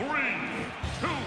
Three, two,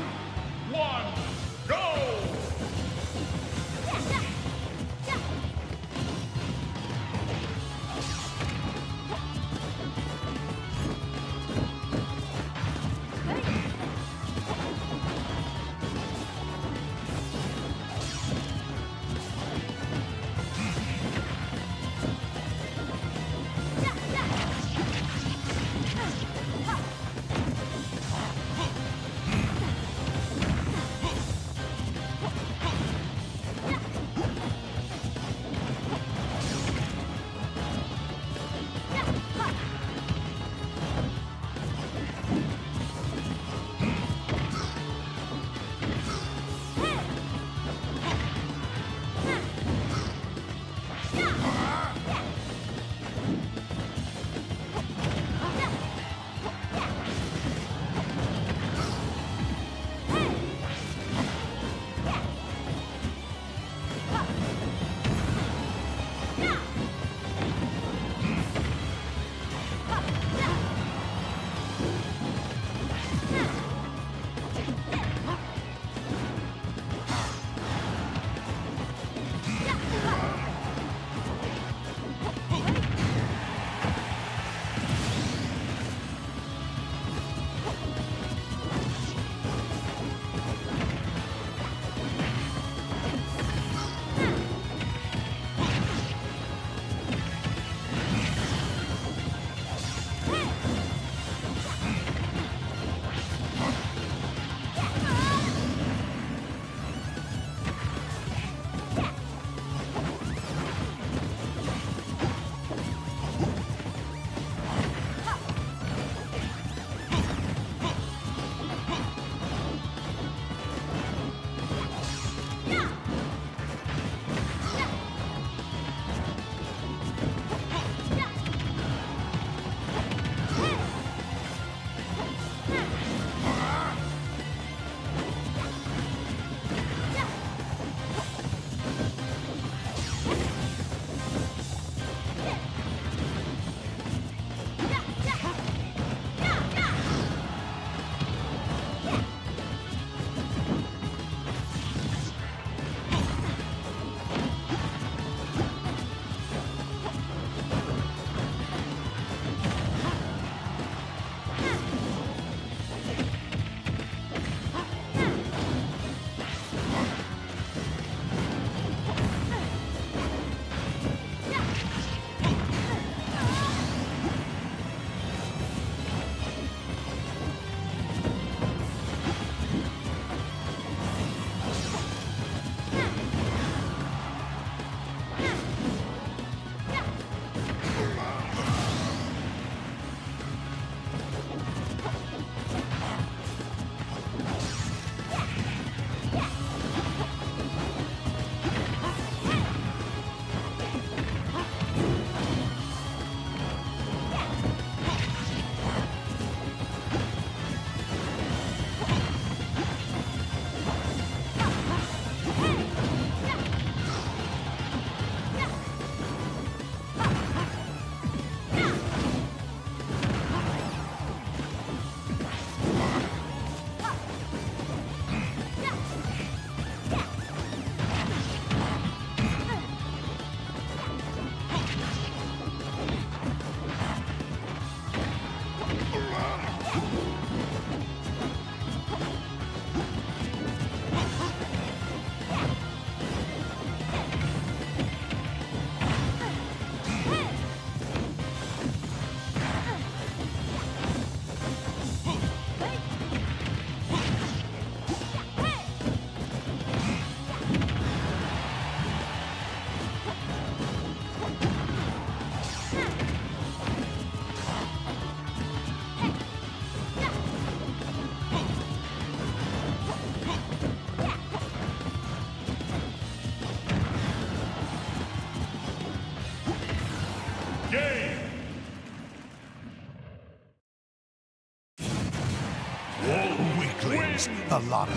a lot of.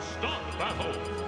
Stop battle!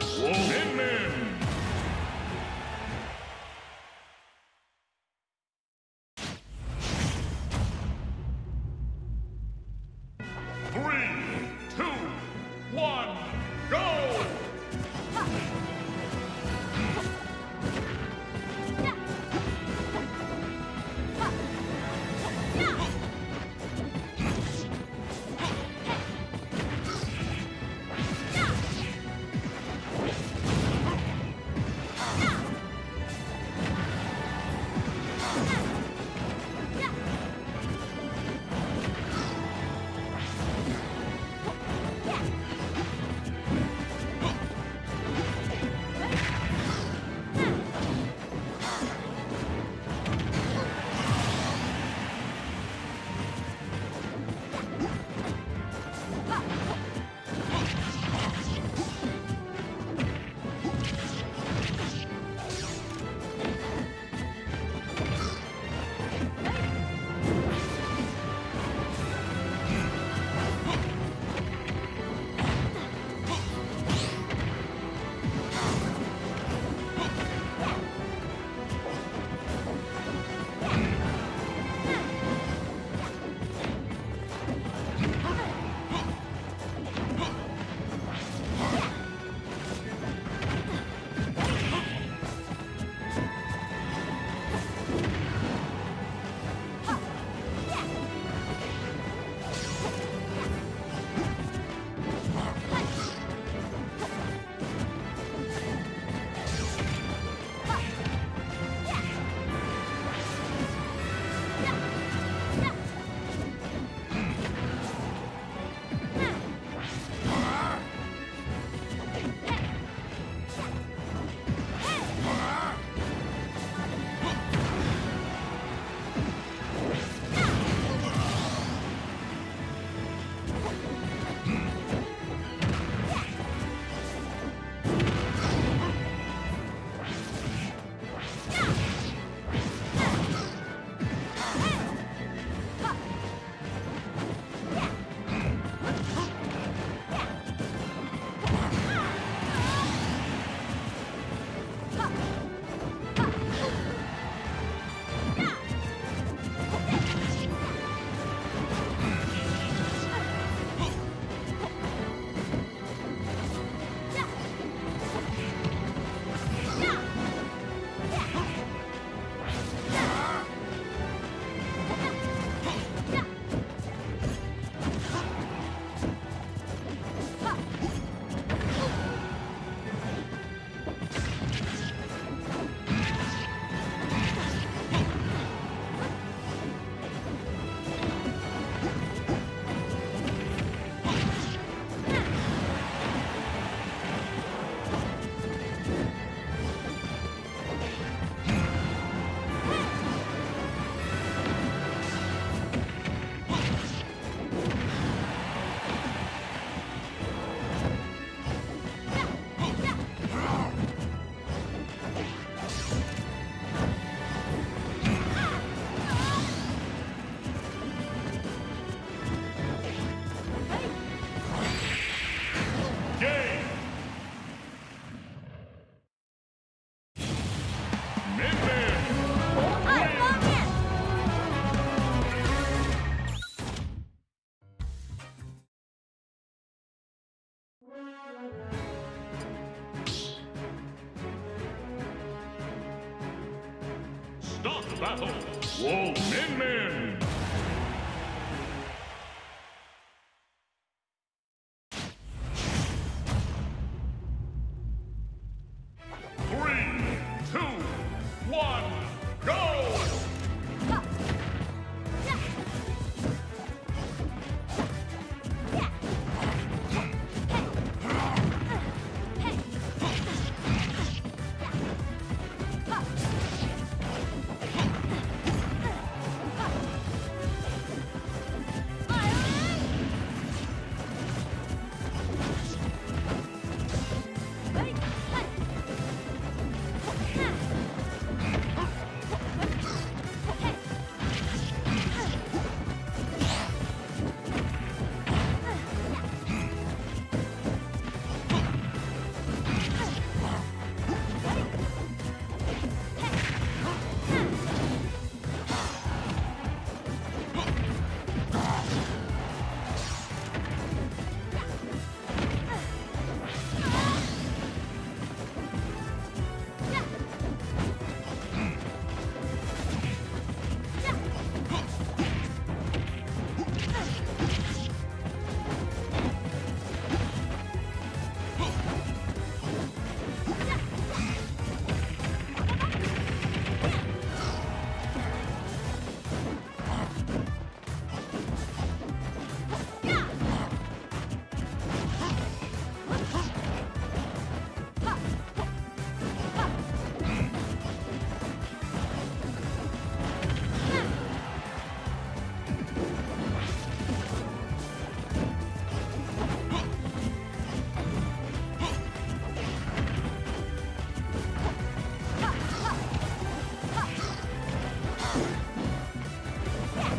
Min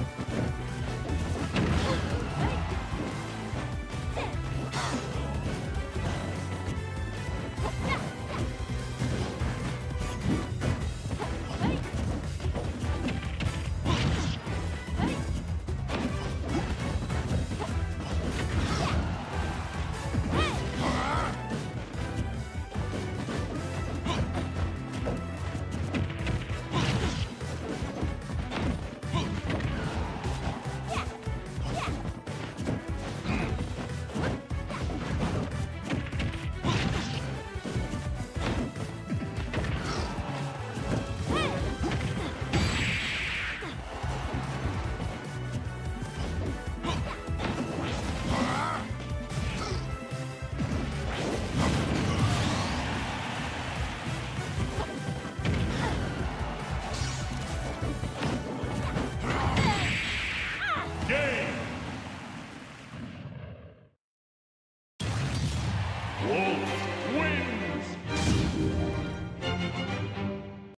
Yeah.